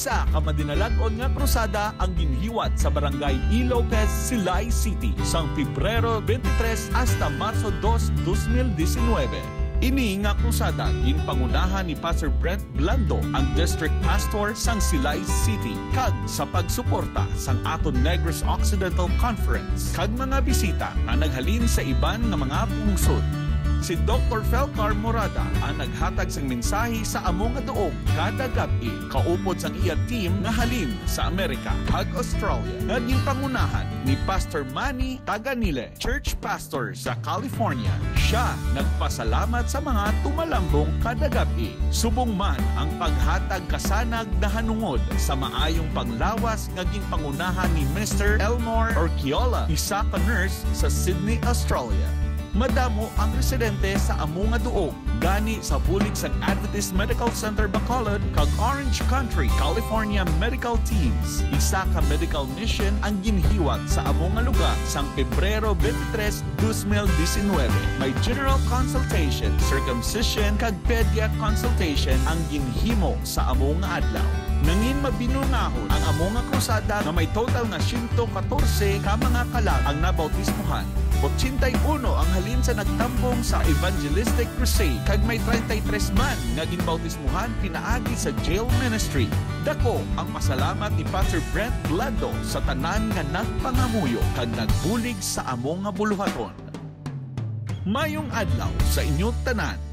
Isa ka madinalag-on nga krusada ang ginhiwat sa barangay Ilocos, Silay City sang Pebrero 23 hasta Marso 2, 2019. Ini nga krusada ginpangunahan ni Pastor Brent Blando ang District Pastor sang Silay City kag sa pagsuporta sang aton Negros Occidental Conference kag mga bisita nga naghalin sa iban nga mga pungsod si Dr. Felcar Morada ang naghatag sang mensahe sa among nga duog kada gabi kaupod sang iya team nga halin sa Amerika kag Australia naging pangunahan ni Pastor Manny Taganile Church Pastor sa California siya nagpasalamat sa mga tumalambong kada gabi subong man ang paghatag kasanag na hanungod sa maayong panglawas ngaging pangunahan ni Mr. Elmore Orquiola isa ka nurse sa Sydney, Australia madamo ang residente sa among nga duog gani sa bulig sa Adventist Medical Center Bacolod kag Orange Country, California Medical Teams. Isa ka medical mission ang ginhiwat sa among nga lugar sang Pebrero 23, 2019. May general consultation, circumcision kag pediat consultation ang ginhimo sa among nga adlaw. Nangin mabinungahon ang among nga krusada nga may total nga 114 ka mga kalag ang nabautismuhan 81 ang halin sa nagtambong sa Evangelistic Crusade kag may 33 man nga ginbautismuhan pinaagi sa jail ministry. Dako ang pasalamat ni Pastor Brent Blando sa tanan nga nagpangamuyo kag nagbulig sa among nga buluhaton. Mayong adlaw sa inyong tanan